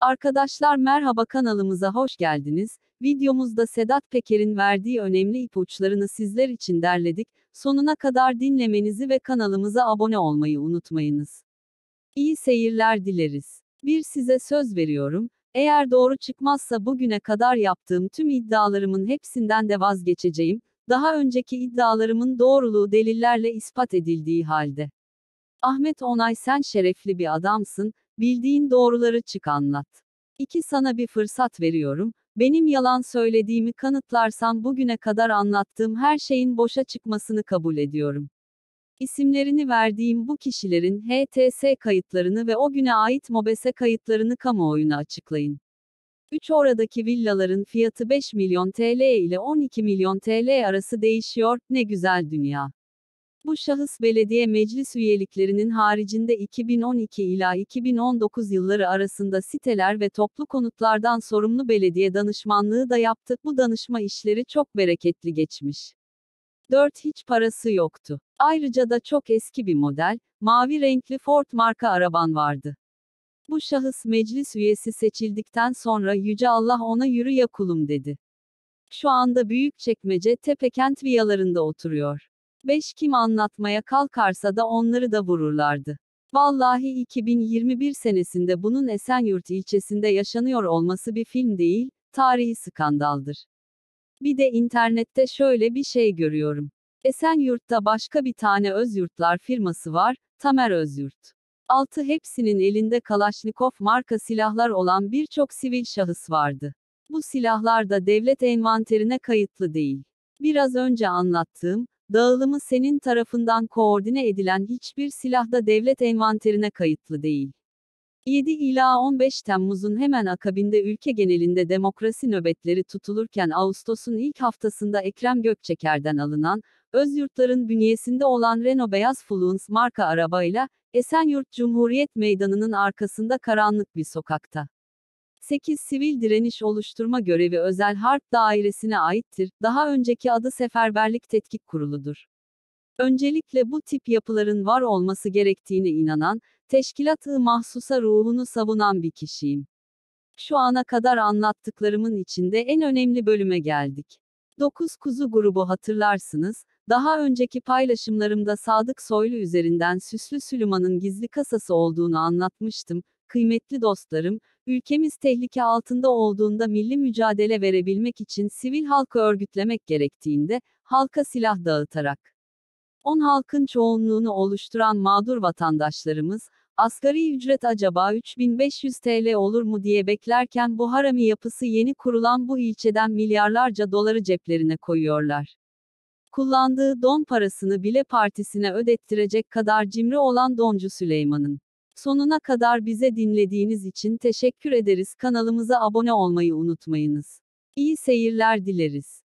Arkadaşlar merhaba kanalımıza hoş geldiniz. Videomuzda Sedat Peker'in verdiği önemli ipuçlarını sizler için derledik. Sonuna kadar dinlemenizi ve kanalımıza abone olmayı unutmayınız. İyi seyirler dileriz. Bir size söz veriyorum. Eğer doğru çıkmazsa bugüne kadar yaptığım tüm iddialarımın hepsinden de vazgeçeceğim. Daha önceki iddialarımın doğruluğu delillerle ispat edildiği halde. Ahmet Onay sen şerefli bir adamsın, bildiğin doğruları çık anlat. İki sana bir fırsat veriyorum, benim yalan söylediğimi kanıtlarsan bugüne kadar anlattığım her şeyin boşa çıkmasını kabul ediyorum. İsimlerini verdiğim bu kişilerin HTS kayıtlarını ve o güne ait MOBESE kayıtlarını kamuoyuna açıklayın. 3 oradaki villaların fiyatı 5 milyon TL ile 12 milyon TL arası değişiyor, ne güzel dünya. Bu şahıs belediye meclis üyeliklerinin haricinde 2012 ila 2019 yılları arasında siteler ve toplu konutlardan sorumlu belediye danışmanlığı da yaptı. Bu danışma işleri çok bereketli geçmiş. 4 hiç parası yoktu. Ayrıca da çok eski bir model, mavi renkli Ford marka araban vardı. Bu şahıs meclis üyesi seçildikten sonra Yüce Allah ona yürü ya kulum dedi. Şu anda Büyükçekmece Tepekent viyalarında oturuyor. Beş kim anlatmaya kalkarsa da onları da vururlardı. Vallahi 2021 senesinde bunun Esenyurt ilçesinde yaşanıyor olması bir film değil, tarihi skandaldır. Bir de internette şöyle bir şey görüyorum. Esenyurt'ta başka bir tane Özyurtlar firması var, Tamer Özyurt. Altı hepsinin elinde Kalaşnikov marka silahlar olan birçok sivil şahıs vardı. Bu silahlar da devlet envanterine kayıtlı değil. Biraz önce anlattığım, Dağılımı senin tarafından koordine edilen hiçbir silah da devlet envanterine kayıtlı değil. 7 ila 15 Temmuz'un hemen akabinde ülke genelinde demokrasi nöbetleri tutulurken Ağustos'un ilk haftasında Ekrem Gökçeker'den alınan, Özyurtların bünyesinde olan Renault Beyaz Fluence marka arabayla, Esenyurt Cumhuriyet Meydanı'nın arkasında karanlık bir sokakta. 8 sivil direniş oluşturma görevi özel harp dairesine aittir, daha önceki adı Seferberlik Tetkik Kurulu'dur. Öncelikle bu tip yapıların var olması gerektiğine inanan, teşkilat-ı mahsusa ruhunu savunan bir kişiyim. Şu ana kadar anlattıklarımın içinde en önemli bölüme geldik. 9 Kuzu grubu hatırlarsınız, daha önceki paylaşımlarımda Sadık Soylu üzerinden Süslü Süleyman'ın gizli kasası olduğunu anlatmıştım, kıymetli dostlarım, ülkemiz tehlike altında olduğunda milli mücadele verebilmek için sivil halkı örgütlemek gerektiğinde, halka silah dağıtarak. On halkın çoğunluğunu oluşturan mağdur vatandaşlarımız, asgari ücret acaba 3500 TL olur mu diye beklerken bu harami yapısı yeni kurulan bu ilçeden milyarlarca doları ceplerine koyuyorlar. Kullandığı don parasını bile partisine ödettirecek kadar cimri olan Doncu Süleyman'ın. Sonuna kadar bize dinlediğiniz için teşekkür ederiz. Kanalımıza abone olmayı unutmayınız. İyi seyirler dileriz.